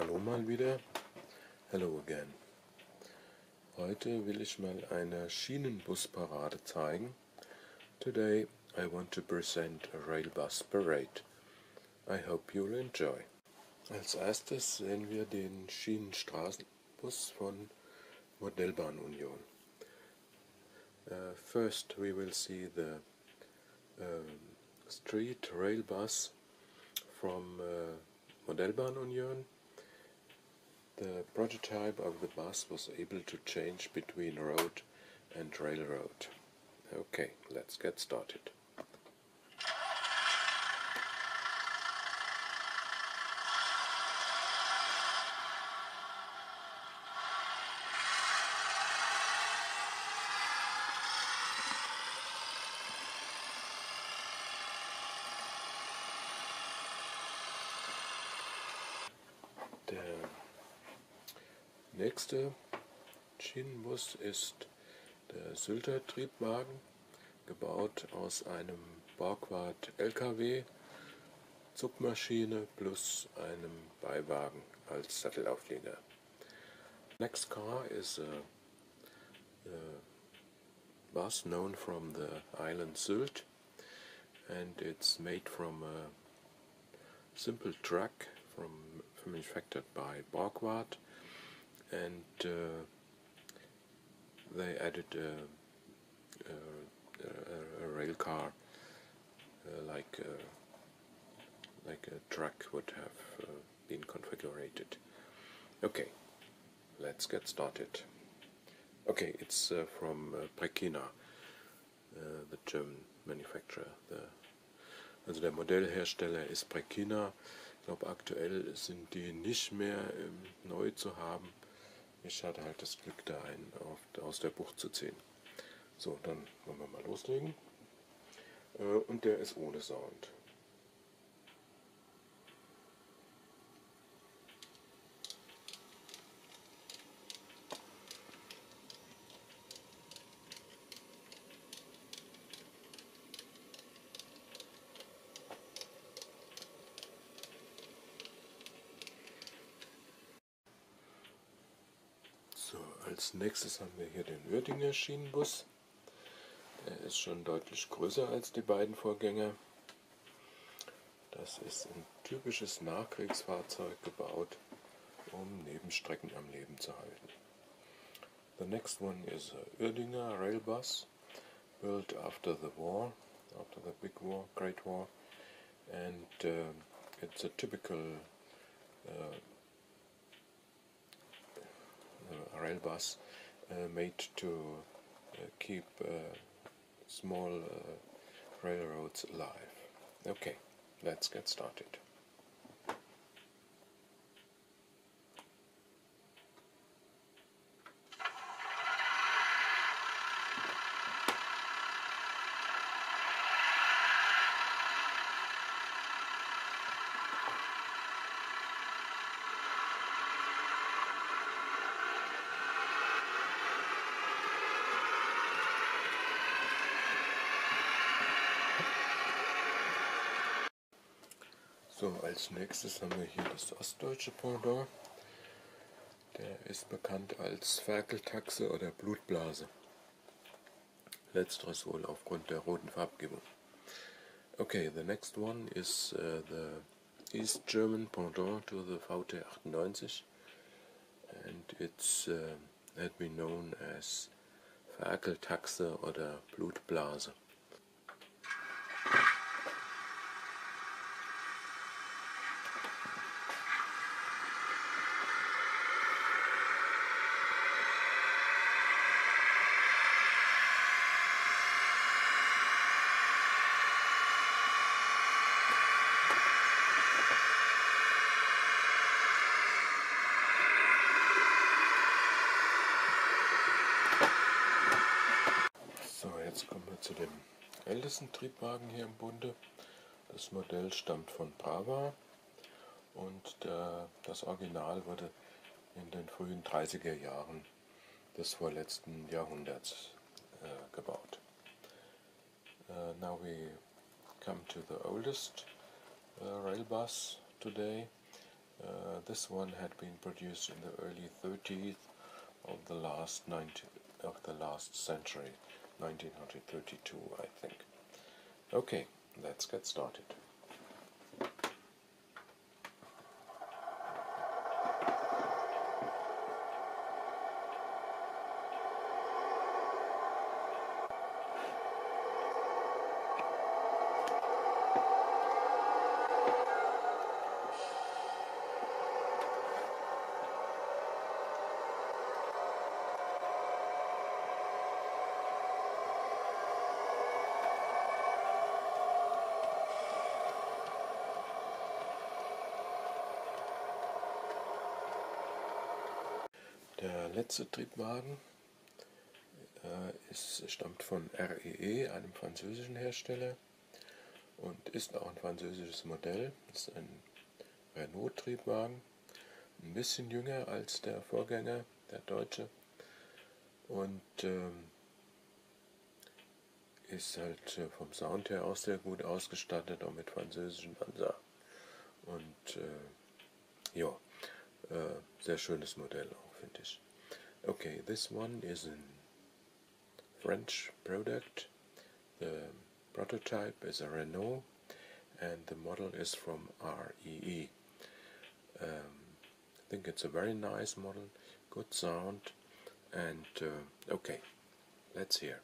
Hallo mal wieder. Hello again. Heute will ich mal eine Schienenbusparade zeigen. Today I want to present a rail bus parade. I hope you'll enjoy. Als erstes sehen wir den Schienenstraßenbus von Modellbahn Union. Uh, first we will see the um, street rail bus from uh, Modellbahn Union. The prototype of the bus was able to change between road and railroad. Okay, let's get started. Nächste Schienenbus ist der Sylter Triebwagen, gebaut aus einem Borgward LKW, Zugmaschine plus einem Beiwagen als Sattelauflieger. Next car is a, a bus known from the island Sylt. And it's made from a simple truck from manufactured by Borgward and uh, they added a, a, a rail car uh, like a, like a truck would have uh, been configured. Okay, let's get started. Okay, it's uh, from uh, Prekina, uh, the German manufacturer. The, also der Modellhersteller ist Prekina. Ich glaube, aktuell sind die nicht mehr ähm, neu zu haben. Ich hatte halt das Glück, da einen auf, aus der Bucht zu ziehen. So, dann wollen wir mal loslegen. Äh, und der ist ohne Sound. So, als nächstes haben wir hier den Uerdinger Schienenbus. Der ist schon deutlich größer als die beiden Vorgänger. Das ist ein typisches Nachkriegsfahrzeug gebaut, um Nebenstrecken am Leben zu halten. The next one is Uerdinger rail bus, built after the war, after the big war, Great War, and uh, it's a typical uh, rail bus uh, made to uh, keep uh, small railroads alive. Okay, let's get started. So, als nächstes haben wir hier das ostdeutsche Pendant. Der ist bekannt als Ferkeltaxe oder Blutblase. Letzteres wohl aufgrund der roten Farbgebung. Okay, the next one is uh, the East German pendant to the VT98 and it's uh, had been known as Ferkeltaxe oder Blutblase. So, jetzt kommen wir zu dem ältesten Triebwagen hier im Bunde. Das Modell stammt von Brava und der, das Original wurde in den frühen 30er Jahren des vorletzten Jahrhunderts äh, gebaut. Uh, now we come to the oldest uh, rail bus today. Uh, this one had been produced in the early 30s of the last 19, of the last century, 1932, I think. Okay, let's get started. Der letzte Triebwagen äh, ist, stammt von REE, e, einem französischen Hersteller, und ist auch ein französisches Modell. Ist ein Renault-Triebwagen, ein bisschen jünger als der Vorgänger, der deutsche, und ähm, ist halt äh, vom Sound her auch sehr gut ausgestattet, auch mit französischen Ansagen. Und äh, ja, äh, sehr schönes Modell auch. Okay, this one is a French product. The prototype is a Renault and the model is from REE. Um, I think it's a very nice model, good sound, and uh, okay, let's hear.